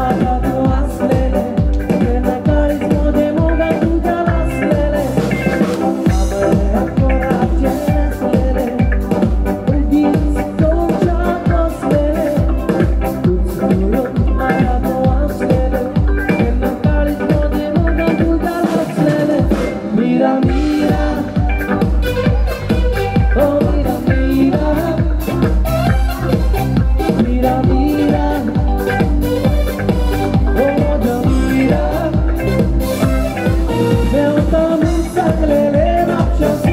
I love just